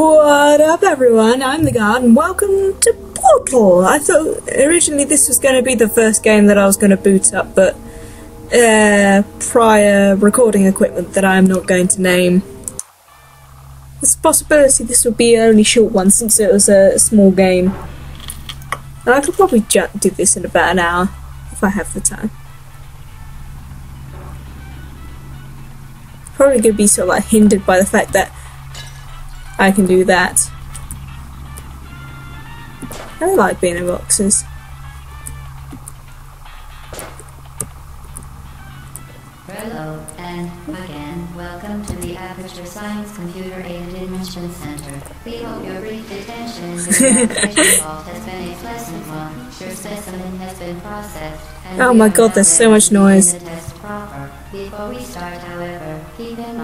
What up, everyone? I'm the guard, and welcome to Portal. I thought originally this was going to be the first game that I was going to boot up, but uh, prior recording equipment that I am not going to name. There's a possibility this will be an only short one since it was a small game. And I could probably do this in about an hour if I have the time. Probably going to be sort of like hindered by the fact that I can do that. I like being in boxes. Hello, and again, welcome to the Aperture Science Computer Aided Enrichment Center. We hope your brief detention in the application vault has been a pleasant one. Your specimen has been processed. and Oh my God, there's so much noise. the test proper. Before we start, however, keep in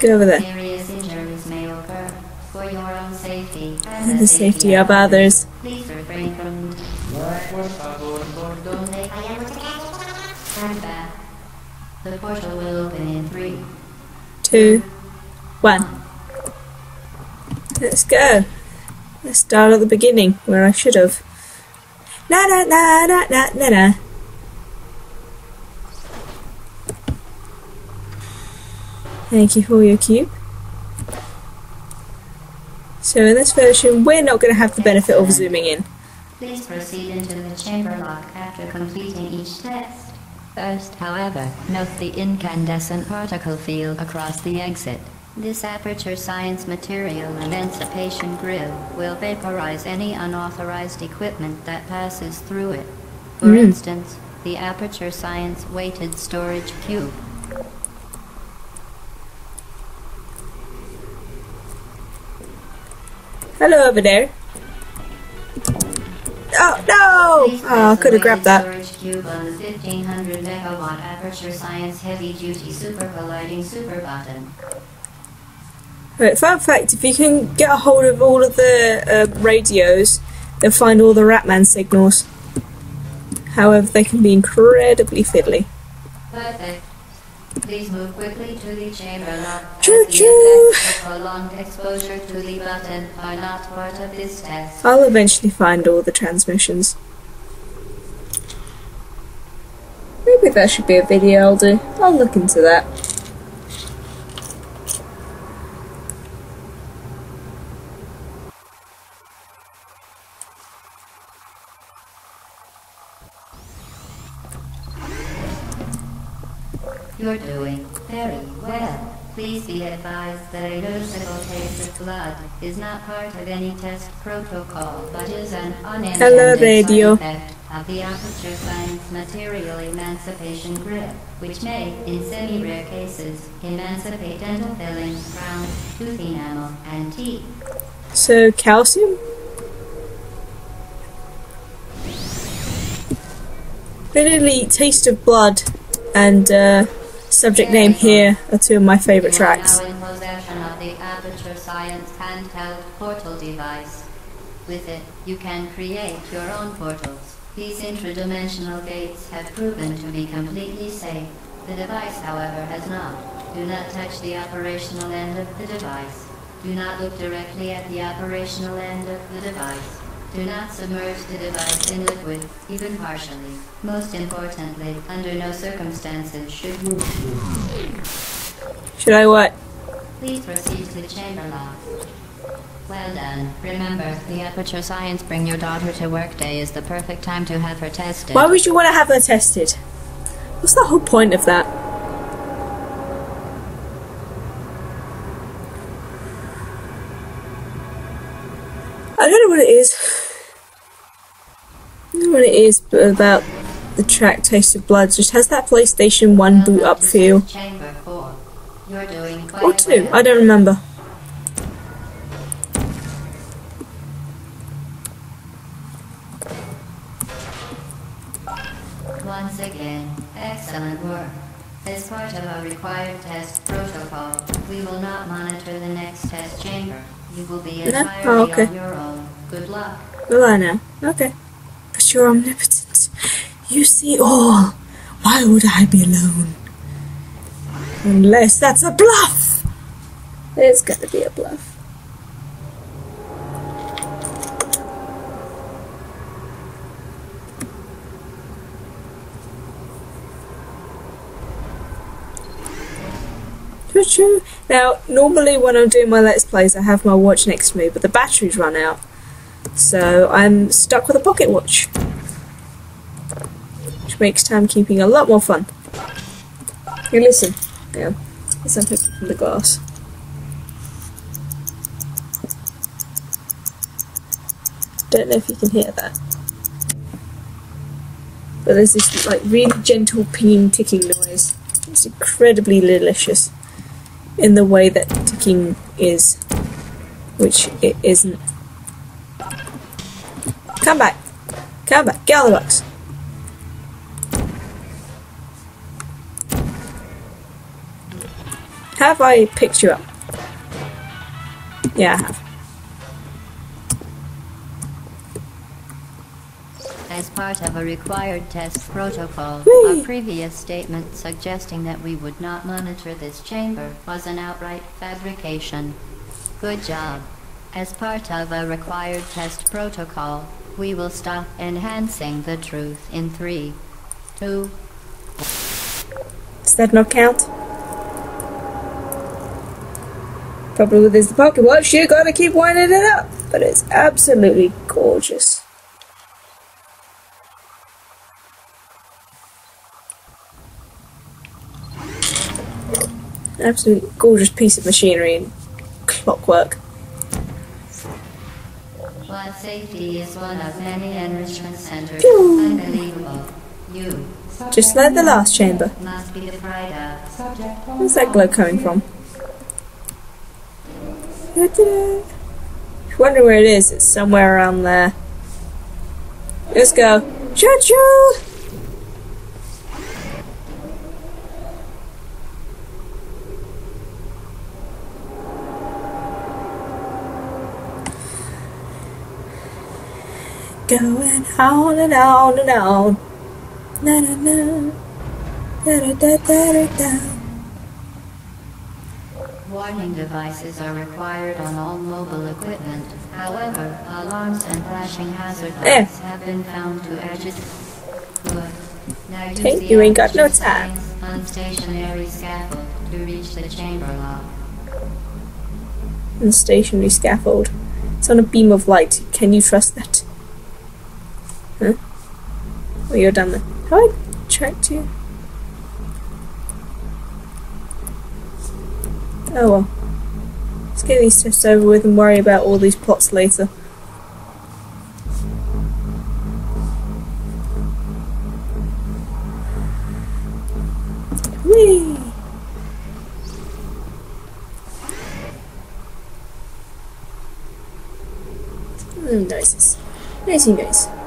Go over there. serious injuries may occur. For your own safety And the safety of others. Please refrain from back. The portal will open in three. Two, one. Let's go. Let's start at the beginning where I should have. Na na na na na na na. Thank you for your cube. So in this version, we're not going to have the benefit of zooming in. Please proceed into the chamber lock after completing each test. First, however, note the incandescent particle field across the exit. This aperture science material emancipation grill will vaporize any unauthorized equipment that passes through it. For Mm. instance, the aperture science weighted storage cube. Hello over there. Oh no! Oh, I could have grabbed that. Cube on the 1500 megawatt Aperture Science Heavy Duty Super Colliding Super Button. Right, fun fact, if you can get a hold of all of the uh, radios, they'll find all the Ratman signals. However, they can be incredibly fiddly. Perfect. Please move quickly to the chamber lock. Choo choo! prolonged exposure to the button are not part of this test. I'll eventually find all the transmissions. Maybe that should be a video I'll do. I'll look into that. You're doing very well. Please be advised that a noticeable taste of blood is not part of any test protocol, but is an unintended Hello, radio. effect of the Aperture Science Material Emancipation Grill, which may, in semi-rare cases, emancipate dental fillings, crowns, tooth enamel, and teeth. So, calcium? Literally, Taste of Blood and uh, subject name here are two of my favourite tracks. now in possession of the Aperture Science handheld portal device. With it, you can create your own portals. These intradimensional gates have proven to be completely safe. The device, however, has not. Do not touch the operational end of the device. Do not look directly at the operational end of the device. Do not submerge the device in liquid, even partially. Most importantly, under no circumstances should you Should I what? Please proceed to the chamber lock. Well done. Remember, the Aperture Science Bring Your Daughter to Work Day is the perfect time to have her tested. Why would you want to have her tested? What's the whole point of that? Is, about the track Taste of Blood just has that PlayStation 1 boot up feel. Chamber 4. You're doing quite Or 2. I don't remember. Once again, excellent work. As part of our required test protocol, we will not monitor the next test chamber. You will be No? entirely Oh, okay. on your own. Good luck. Will I know? Okay. But you're omnipotent. You see all. Why would I be alone? Unless that's a bluff! There's gotta be a bluff. Now, normally when I'm doing my Let's Plays, I have my watch next to me, but the battery's run out. So I'm stuck with a pocket watch. Which makes timekeeping a lot more fun. Hey, listen. Yeah. I'm picking from the glass. Don't know if you can hear that. But there's this like really gentle pinging ticking noise. It's incredibly delicious in the way that ticking is, which it isn't. Come back. Come back. Get out of the box. Have I picked you up? Yeah, I have. As part of a required test protocol, Whee! a previous statement suggesting that we would not monitor this chamber was an outright fabrication. Good job. As part of a required test protocol, we will stop enhancing the truth in three, two, Does that not count? Probably with this pocket watch, you gotta keep winding it up. But it's absolutely gorgeous. Absolutely gorgeous piece of machinery and clockwork. While safety is one of many enrichment centers, unbelievable. You Just like the last chamber. must be the of. Where's that glow coming from? Ta-da. If you wonder where it is, it's somewhere around there. Let's go. Choo-choo! Going on and on and on. Na na na. Da da da da da da. Warning devices are required on all mobile equipment. However, alarms and flashing hazard lights eh. have been found to agitate. Good. Now use Hey, you ain't got no time. Unstationary scaffold to reach the chamber lock. and stationary scaffold. It's on a beam of light. Can you trust that? Huh? Well, you're done there. How I tracked you? Oh well. Let's get these tests over with and worry about all these plots later. Whee! Mm, noises. Noise. Please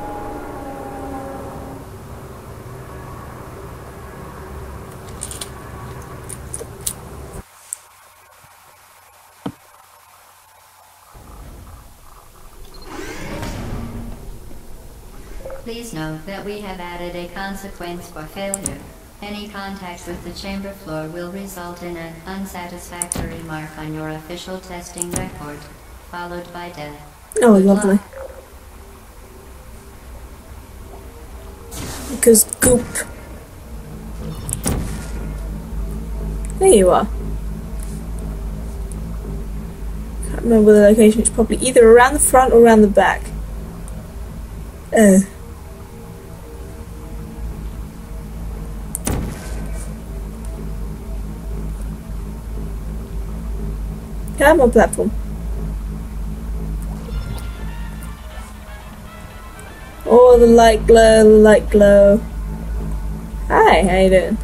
note that we have added a consequence for failure. Any contact with the chamber floor will result in an unsatisfactory mark on your official testing record, followed by death. Oh, lovely. Because goop. There you are. Can't remember the location. It's probably either around the front or around the back. Uh. Come on, platform. Oh, the light glow, the light glow. Hi, how you doing?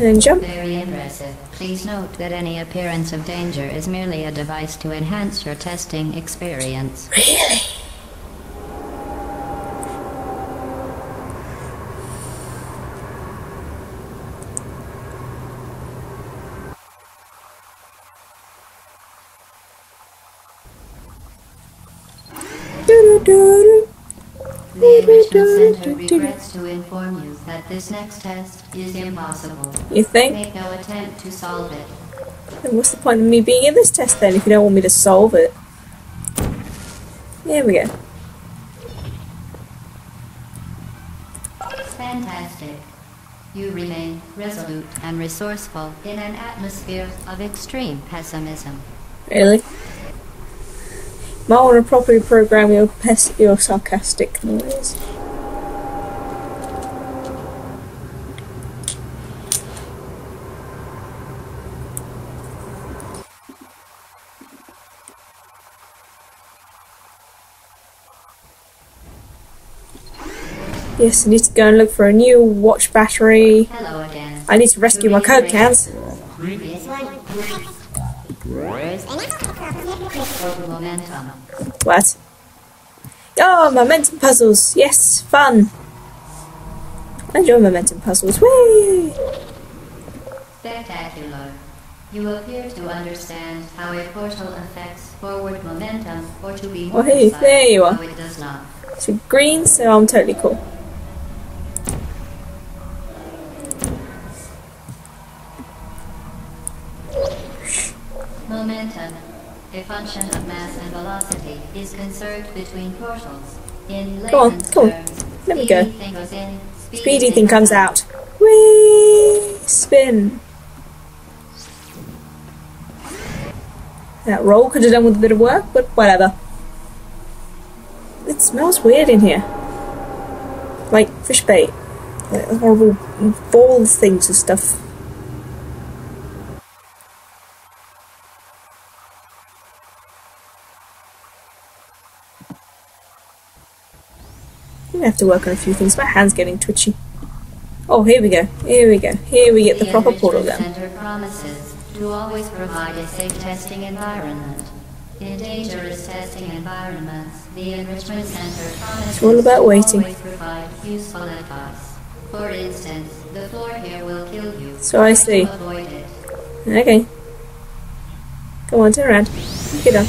And jump. Very impressive. Please note that any appearance of danger is merely a device to enhance your testing experience. Really? Do-do-do-do. The Enrichment Center regrets to inform you that this next test is impossible. You think? Make no attempt to solve it. Then what's the point of me being in this test then if you don't want me to solve it? There we go. Fantastic. You remain resolute and resourceful in an atmosphere of extreme pessimism. Really? Might want to properly program your your sarcastic noise. Yes, I need to go and look for a new watch battery. Hello again. I need to rescue my Coke cans. What? Oh, momentum puzzles. Yes, fun. I enjoy momentum puzzles. Whee! Spectacular. You appear to understand how a portal affects forward momentum, or to be more Oh, hey, there you are. how it does not. So green, so I'm totally cool. Momentum, a function of mass and velocity, is conserved between portals. In Go on, come on. Let me go. in, Speedy thing comes out. Whee! Spin. That roll could have done with a bit of work, but whatever. It smells weird in here. Like fish bait. Like horrible balls, things and stuff. Gonna have to work on a few things. My hand's getting twitchy. Oh, here we go. Here we go. Here we get the proper portal down. Center promises to always provide a safe testing environment. In dangerous testing environments, the Enrichment Center promises all about to waiting. always provide useful advice. For instance, the floor here will kill you. So I see. Okay. Come on, turn around. Get done.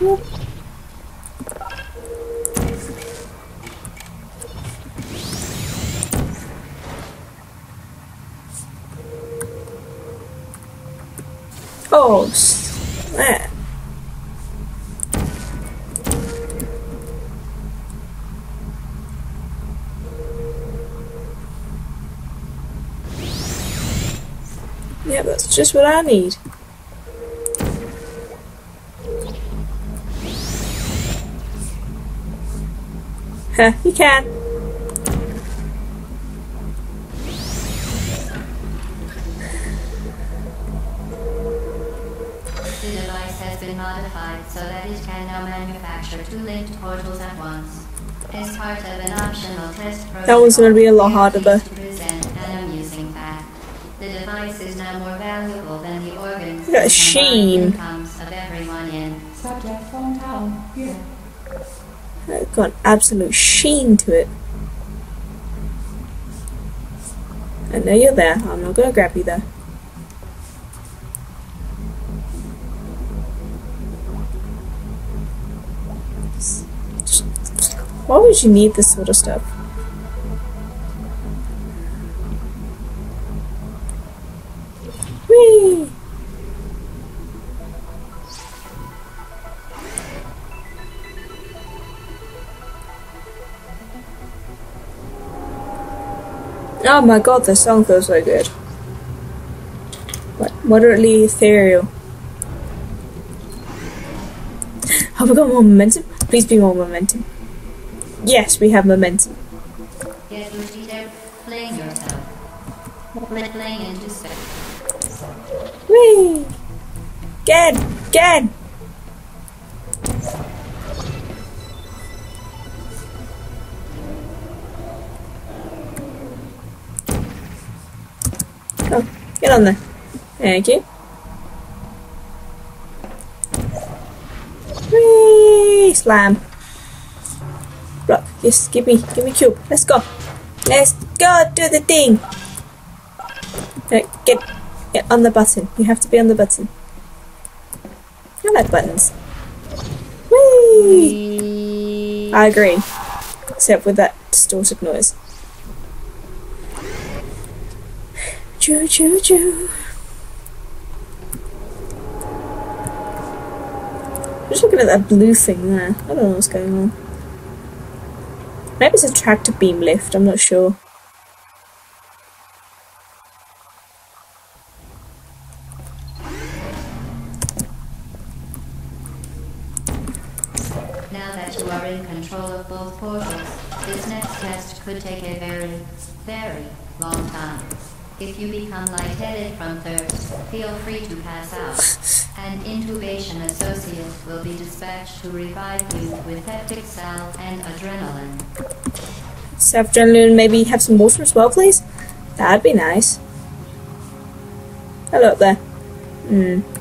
Whoop. Oh, snap. Yeah, that's just what I need. Huh, you can. That one's gonna be a lot harder, to organs Look at sheen. It's got an absolute sheen to it. I know you're there. I'm not gonna grab you there. Why would you need this sort of stuff? Oh my god, the song feels so good. What moderately ethereal. Have we got more momentum? Please be more momentum. Yes, we have momentum. Get! Get! Get! Go, get on there. Thank you. Whee! Slam. Block. Yes, give me, give me cube. Let's go. Let's go do the thing. Right, get, get on the button. You have to be on the button. I like buttons. Whee! I agree. except with that distorted noise. Choo choo choo. Just looking at that blue thing there. I don't know what's going on. Maybe it's a tractor beam lift, I'm not sure. Now that you are in control of both portals, this next test could take a very, very long time. If you become lightheaded from thirst, feel free to pass out. An intubation associate will be dispatched to revive you with peptic salve and adrenaline. Self adrenaline, maybe have some water as well, please? That'd be nice. Hello up there. Hmm.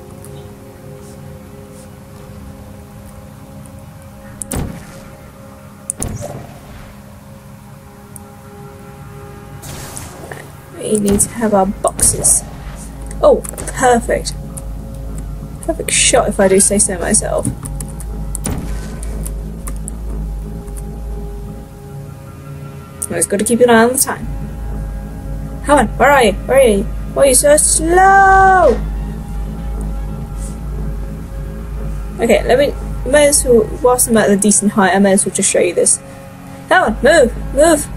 We need to have our boxes. Oh, perfect. Perfect shot if I do say so myself. Always got to keep an eye on the time. Helen, where are you? Where are you? Why are you so slow? Okay, let me. May as well, whilst I'm at a decent height, I may as well just show you this. Helen, move, move.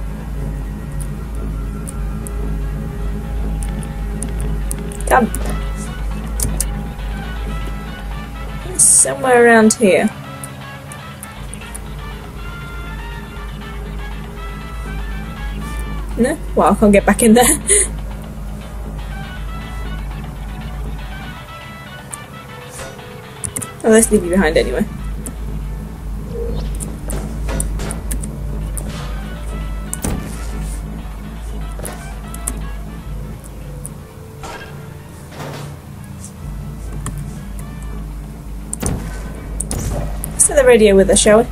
Come. It's somewhere around here. No? Well, I can't get back in there. let's leave you behind anyway. Radio with us, shall we?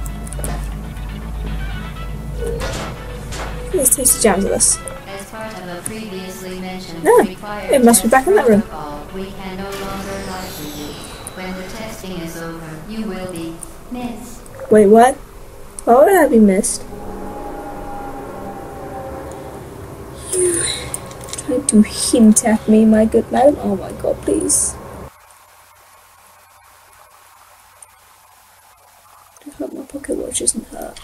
Let's taste the jams with us. As part of a previously mentioned Ah, required it must be back in that room. We can no longer lie to you. When the testing is over, you will be missed. Wait, what? Why would I be missed? You trying to hint at me, my good madam? Oh my god, please. I hope watch isn't hurt.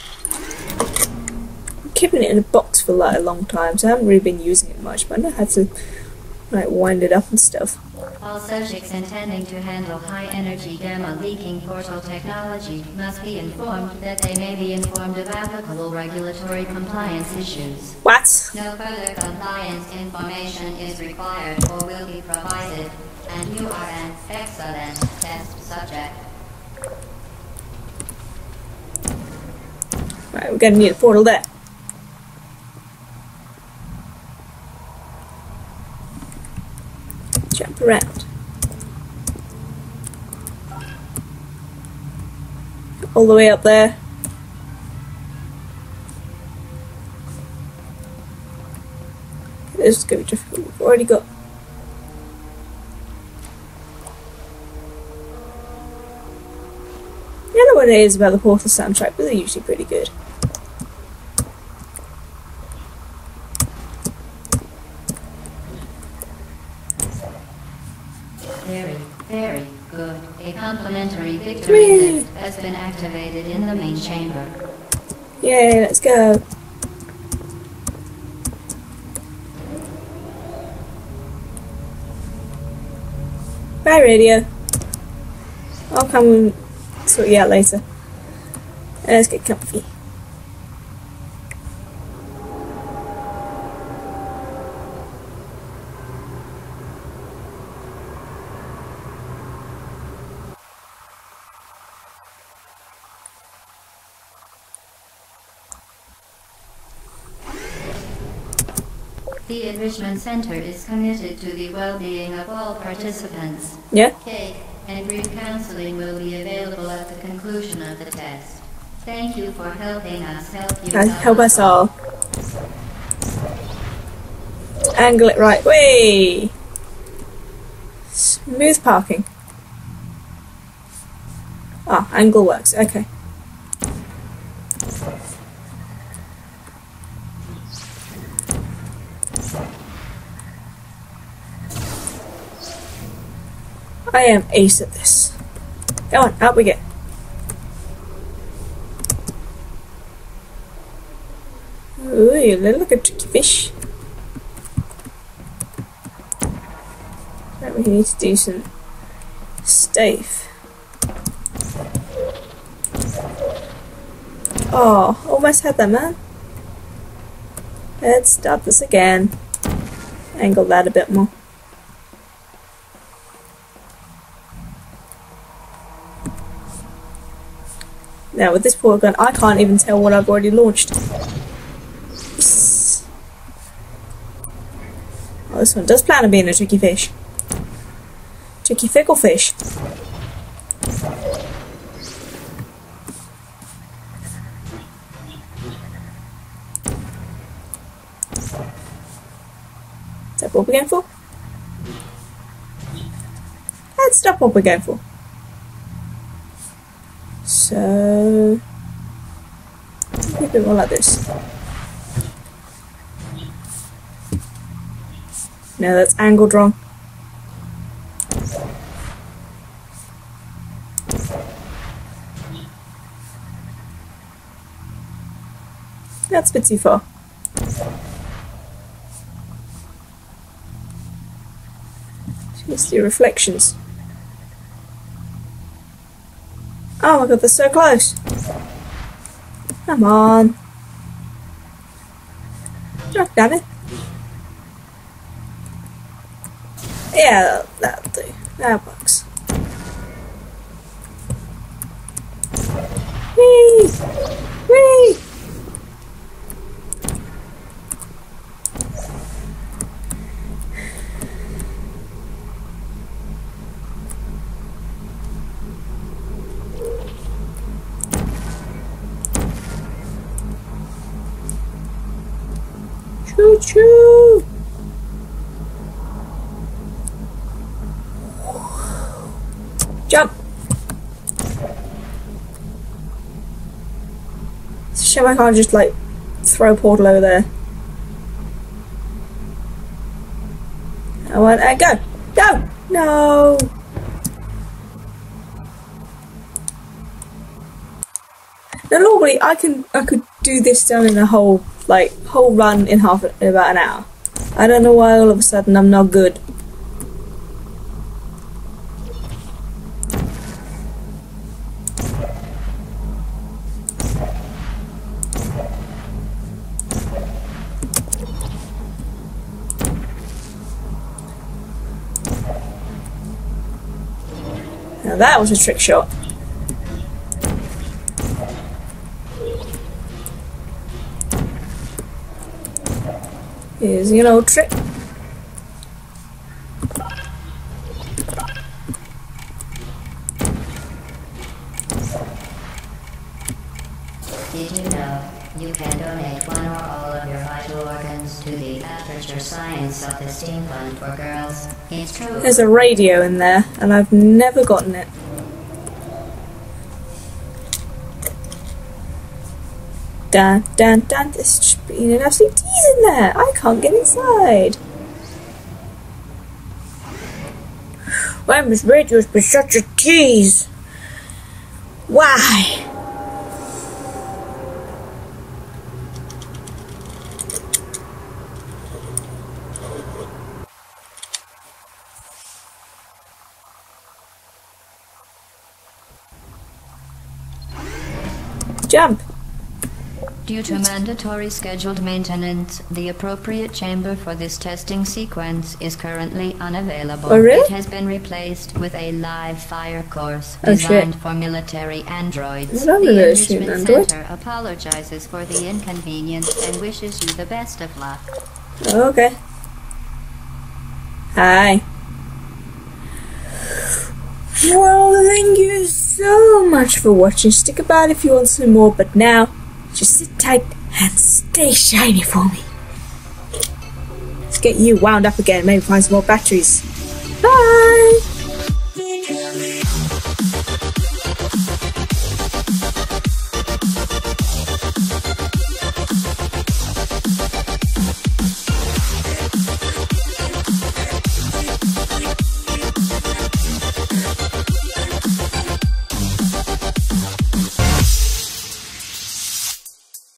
I'm keeping it in a box for like a long time, so I haven't really been using it much, but I know how to like wind it up and stuff. All subjects intending to handle high-energy gamma leaking portal technology must be informed that they may be informed of applicable regulatory compliance issues. What? No further compliance information is required or will be provided, and you are an excellent test subject. Right, we're gonna need a portal there. Jump around. All the way up there. This is gonna be difficult. We've already got. What it is about the Portal soundtrack, but they're usually pretty good. Very, very good. A complimentary Come victory here. lift has been activated in the main chamber. Yay, let's go. Bye, radio. I'll come and sort you out later. Uh, let's get comfy. The Enrichment Center is committed to the well-being of all participants. Yeah? Cake and brief counseling will be available at the conclusion of the test. Thank you for helping us help you. Guys, help us all. Angle it right. Way. Smooth parking. Ah, angle works. Okay. I am ace at this. Go on, out we get. Ooh, you look a tricky fish. Right, we need to do some stave. Oh, almost had that man. Let's stop this again. Angle that a bit more. Now with this port gun, I can't even tell what I've already launched. Oh, this one does plan on being a tricky fish. Tricky fickle fish. Is that what we're going for? That's not what we're going for. So, a bit more like this. No, that's angled wrong. That's a bit too far. Let's do reflections. Oh my god, they're so close. Come on. Oh, damn it. Yeah, that'll do. That A I can't just like throw a portal over there. I want uh, go! Go! No! Now normally I can I could do this down in a whole like whole run in half in about an hour. I don't know why all of a sudden I'm not good. That was a trick shot. Here's your old trick. Did you know you can donate one or all of your vital organs to the Aperture Science Self-Esteem Fund for Girls? There's a radio in there, and I've never gotten it. Dun dun dun, there's been an absolute tease in there. I can't get inside. Why must radios be such a tease? Why? Jump. Due to mandatory scheduled maintenance, the appropriate chamber for this testing sequence is currently unavailable. Oh, really? It has been replaced with a live fire course Oh, designed for military androids. The Enrichment android? Center apologizes for the inconvenience and wishes you the best of luck. Okay. Hi. Well, thank you so much for watching. Stick about if you want some more, but now, just sit tight and stay shiny for me. Let's get you wound up again, maybe find some more batteries. Bye!